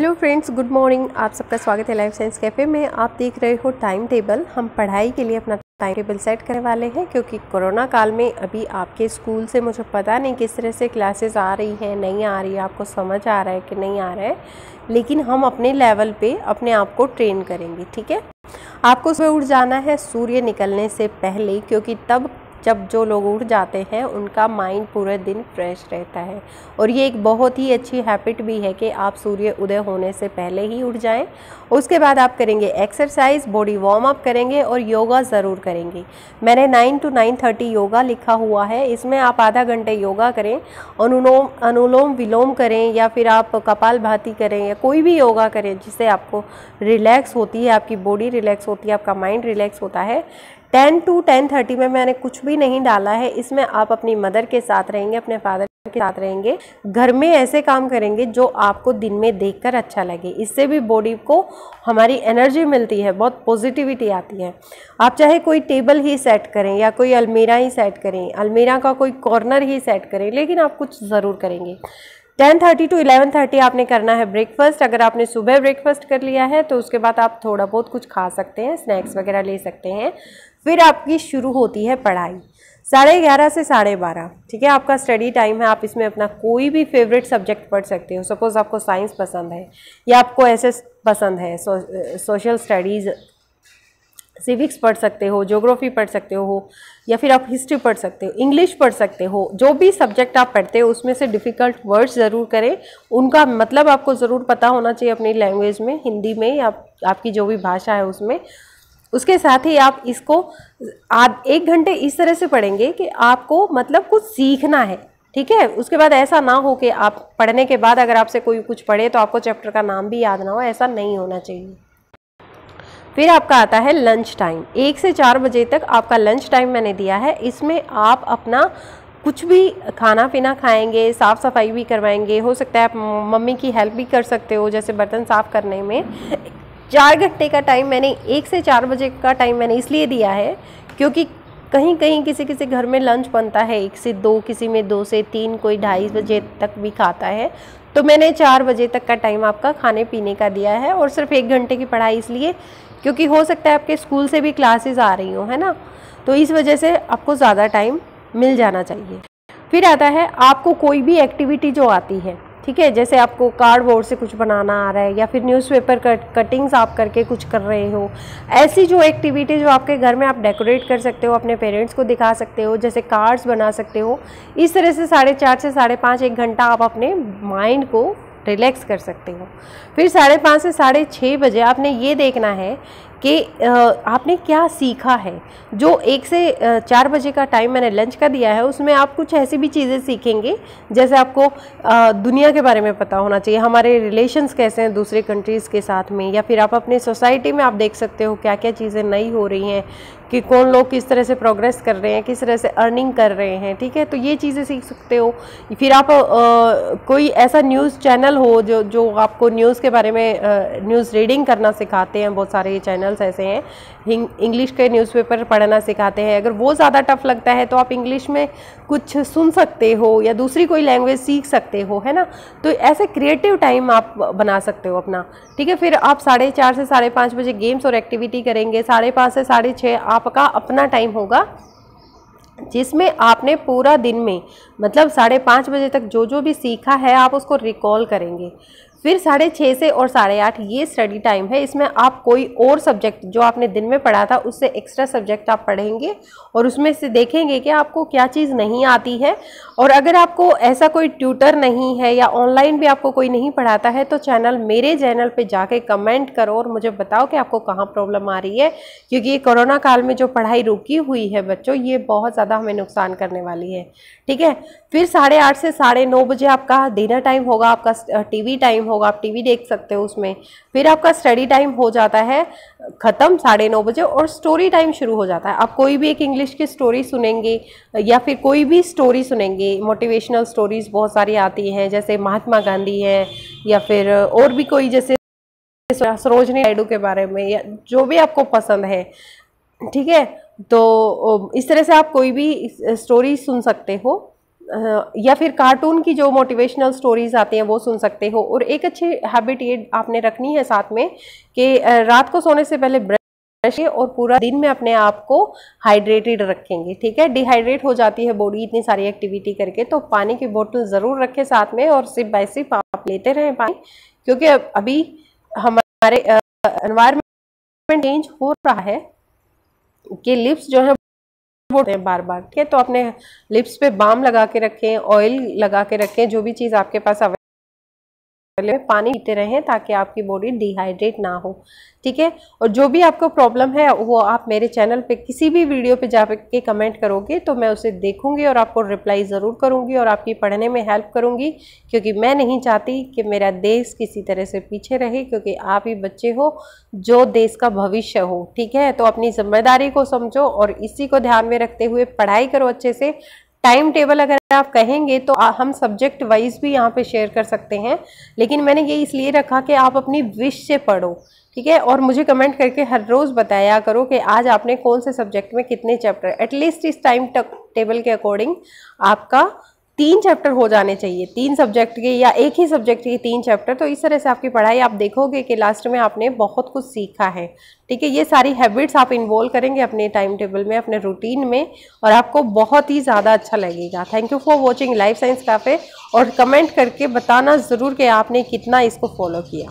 Hello friends, good morning. आप सबका स्वागत है लाइफ साइंस कैफ़े में। आप देख रहे हो टाइम टेबल। हम पढ़ाई के लिए अपना टाइम टेबल सेट करने वाले हैं, क्योंकि कोरोना काल में अभी आपके स्कूल से मुझे पता नहीं किस तरह से क्लासेस आ रही हैं, नहीं आ रही है आपको समझ आ रहा है कि नहीं आ रहा है। लेकिन हम अपने लेवल पे अपने आप को ट्रेन करेंगे, ठीक है? आपको सुबह उठ जाना है, सूर्य निकलने से पहले, क्योंकि तब जब जो लोग उठ जाते हैं, उनका माइंड पूरे दिन फ्रेश रहता है। और ये एक बहुत ही अच्छी हैबिट भी है कि आप सूर्य उदय होने से पहले ही उठ जाएँ। उसके बाद आप करेंगे एक्सरसाइज बॉडी वार्म अप करेंगे और योगा ज़रूर करेंगे। मैंने nine to nine thirty yoga लिखा हुआ है। इसमें आप आधा घंटे योगा करें, अनुलोम अनुलोम विलोम करें या फिर आप कपाल भाती करें या कोई भी योगा करें, जिससे आपको रिलैक्स होती है, आपकी बॉडी रिलैक्स होती है, आपका माइंड रिलैक्स होता है। टेन टू टेन थर्टी में मैंने कुछ भी नहीं डाला है। इसमें आप अपनी मदर के साथ रहेंगे, अपने फादर के साथ रहेंगे। घर में ऐसे काम करेंगे जो आपको दिन में देखकर अच्छा लगे। इससे भी बॉडी को हमारी एनर्जी मिलती है, बहुत पॉजिटिविटी आती है। आप चाहे कोई टेबल ही सेट करें या कोई अलमीरा ही सेट करें, अलमीरा का कोई कॉर्नर ही सेट करें, लेकिन आप कुछ ज़रूर करेंगे। Ten thirty to eleven thirty आपने करना है ब्रेकफास्ट अगर आपने सुबह ब्रेकफास्ट कर लिया है तो उसके बाद आप थोड़ा बहुत कुछ खा सकते हैं स्नैक्स वगैरह ले सकते हैं। फिर आपकी शुरू होती है पढ़ाई। साढ़े ग्यारह से साढ़े बारह ठीक है? आपका स्टडी टाइम है आप इसमें अपना कोई भी फेवरेट सब्जेक्ट पढ़ सकते हो। सपोज़ आपको साइंस पसंद है या आपको ऐसे पसंद है सोशल स्टडीज़ सिविक्स पढ़ सकते हो जोग्राफी पढ़ सकते हो या फिर आप हिस्ट्री पढ़ सकते हो इंग्लिश पढ़ सकते हो जो भी सब्जेक्ट आप पढ़ते हो उसमें से डिफ़िकल्ट वर्ड्स ज़रूर करें। उनका मतलब आपको ज़रूर पता होना चाहिए अपनी लैंग्वेज में हिंदी में या आप, आपकी जो भी भाषा है उसमें। उसके साथ ही आप इसको आध एक घंटे इस तरह से पढ़ेंगे कि आपको मतलब कुछ सीखना है, ठीक है? उसके बाद ऐसा ना हो कि आप पढ़ने के बाद अगर आपसे कोई कुछ पढ़े तो आपको चैप्टर का नाम भी याद ना हो, ऐसा नहीं होना चाहिए। फिर आपका आता है लंच टाइम। एक से चार बजे तक आपका लंच टाइम मैंने दिया है। इसमें आप अपना कुछ भी खाना पीना खाएँगे साफ़ सफ़ाई भी करवाएँगे, हो सकता है आप मम्मी की हेल्प भी कर सकते हो, जैसे बर्तन साफ़ करने में। चार घंटे का टाइम मैंने, एक से चार बजे का टाइम मैंने इसलिए दिया है, क्योंकि कहीं कहीं किसी किसी घर में लंच बनता है, एक से दो, किसी में दो से तीन, कोई ढाई बजे तक भी खाता है। तो मैंने चार बजे तक का टाइम आपका खाने पीने का दिया है और सिर्फ़ एक घंटे की पढ़ाई इसलिए, क्योंकि हो सकता है आपके स्कूल से भी क्लासेस आ रही हो, है ना? तो इस वजह से आपको ज़्यादा टाइम मिल जाना चाहिए। फिर आता है, आपको कोई भी एक्टिविटी जो आती है ठीक है, जैसे आपको कार्डबोर्ड से कुछ बनाना आ रहा है या फिर न्यूज़पेपर कट कटिंग्स आप करके कुछ कर रहे हो। ऐसी जो एक्टिविटी जो आपके घर में आप डेकोरेट कर सकते हो, अपने पेरेंट्स को दिखा सकते हो, जैसे कार्ड्स बना सकते हो, इस तरह से साढ़े चार से साढ़े पाँच, एक घंटा आप अपने माइंड को रिलैक्स कर सकते हो। फिर साढ़े पाँच से साढ़े छः बजे आपने ये देखना है कि आपने क्या सीखा है? जो एक से चार बजे का टाइम मैंने लंच का दिया है उसमें आप कुछ ऐसी भी चीज़ें सीखेंगे जैसे आपको दुनिया के बारे में पता होना चाहिए हमारे रिलेशंस कैसे हैं दूसरे कंट्रीज़ के साथ में या फिर आप अपने सोसाइटी में आप देख सकते हो क्या क्या चीज़ें नई हो रही हैं कि कौन लोग किस तरह से प्रोग्रेस कर रहे हैं किस तरह से अर्निंग कर रहे हैं ठीक है? तो ये चीज़ें सीख सकते हो। फिर आप आ, कोई ऐसा न्यूज़ चैनल हो जो जो आपको न्यूज़ के बारे में न्यूज़ रीडिंग करना सिखाते हैं बहुत सारे चैनल्स ऐसे हैं इंग्लिश के न्यूज़पेपर पढ़ना सिखाते हैं। अगर वो ज़्यादा टफ लगता है तो आप इंग्लिश में कुछ सुन सकते हो या दूसरी कोई लैंग्वेज सीख सकते हो, है ना? तो ऐसे क्रिएटिव टाइम आप बना सकते हो अपना। ठीक है, फिर आप साढ़े चार से साढ़े पाँच बजे गेम्स और एक्टिविटी करेंगे। साढ़े पाँच से साढ़े छः आपका अपना टाइम होगा, जिसमें आपने पूरा दिन में मतलब साढ़े पाँच बजे तक जो जो भी सीखा है, आप उसको रिकॉल करेंगे। फिर साढ़े छः से और साढ़े आठ, ये स्टडी टाइम है। इसमें आप कोई और सब्जेक्ट जो आपने दिन में पढ़ा था, उससे एक्स्ट्रा सब्जेक्ट आप पढ़ेंगे और उसमें से देखेंगे कि आपको क्या चीज़ नहीं आती है। और अगर आपको ऐसा कोई ट्यूटर नहीं है या ऑनलाइन भी आपको कोई नहीं पढ़ाता है तो चैनल मेरे चैनल पे जाके कमेंट करो और मुझे बताओ कि आपको कहाँ प्रॉब्लम आ रही है। क्योंकि ये कोरोना काल में जो पढ़ाई रुकी हुई है बच्चों, ये बहुत ज़्यादा हमें नुकसान करने वाली है। ठीक है? फिर साढ़े आठ से साढ़े नौ बजे आपका डिनर टाइम होगा, आपका टीवी टाइम होगा, आप टीवी देख सकते हो उसमें। फिर आपका स्टडी टाइम हो जाता है, ख़त्म साढ़े नौ बजे और स्टोरी टाइम शुरू हो जाता है। आप कोई भी एक इंग्लिश की स्टोरी सुनेंगे या फिर कोई भी स्टोरी सुनेंगे मोटिवेशनल स्टोरीज़ बहुत सारी आती हैं, जैसे महात्मा गांधी हैं या फिर और भी कोई जैसे सरोजनी नायडू के बारे में या जो भी आपको पसंद है, ठीक है? तो इस तरह से आप कोई भी स्टोरी सुन सकते हो। या फिर कार्टून की जो मोटिवेशनल स्टोरीज आती हैं, वो सुन सकते हो। और एक अच्छी हैबिट ये आपने रखनी है साथ में कि रात को सोने से पहले ब्रश और पूरा दिन में अपने आप को हाइड्रेटेड रखेंगे, ठीक है? डिहाइड्रेट हो जाती है बॉडी इतनी सारी एक्टिविटी करके तो पानी की बोतल ज़रूर रखें साथ में और सिर्फ़ बाय सिर्फ़ आप लेते रहें पानी, क्योंकि अभी हमारे एनवायरमेंट चेंज हो रहा है कि लिप्स जो है होते हैं बार बार है तो अपने लिप्स पे बाम लगा के रखें ऑयल लगा के रखें, जो भी चीज़ आपके पास पहले पानी पीते रहें ताकि आपकी बॉडी डिहाइड्रेट ना हो, ठीक है? और जो भी आपको प्रॉब्लम है, वो आप मेरे चैनल पे किसी भी वीडियो पे जा के कमेंट करोगे तो मैं उसे देखूँगी और आपको रिप्लाई ज़रूर करूँगी और आपकी पढ़ने में हेल्प करूँगी, क्योंकि मैं नहीं चाहती कि मेरा देश किसी तरह से पीछे रहे, क्योंकि आप ही बच्चे हो, जो देश का भविष्य हो, ठीक है? तो अपनी ज़िम्मेदारी को समझो और इसी को ध्यान में रखते हुए पढ़ाई करो अच्छे से टाइम टेबल अगर आप कहेंगे तो हम सब्जेक्ट वाइज भी यहाँ पे शेयर कर सकते हैं। लेकिन मैंने ये इसलिए रखा कि आप अपनी विश से पढ़ो, ठीक है? और मुझे कमेंट करके हर रोज़ बताया करो कि आज आपने कौन से सब्जेक्ट में कितने चैप्टर एटलीस्ट इस टाइम टेबल के अकॉर्डिंग आपका तीन चैप्टर हो जाने चाहिए, तीन सब्जेक्ट के या एक ही सब्जेक्ट के तीन चैप्टर तो इस तरह से आपकी पढ़ाई आप देखोगे कि लास्ट में आपने बहुत कुछ सीखा है। ठीक है, ये सारी हैबिट्स आप इन्वॉल्व करेंगे अपने टाइम टेबल में, अपने रूटीन में, और आपको बहुत ही ज़्यादा अच्छा लगेगा। Thank you for watching life science cafe और कमेंट करके बताना ज़रूर कि आपने कितना इसको फॉलो किया।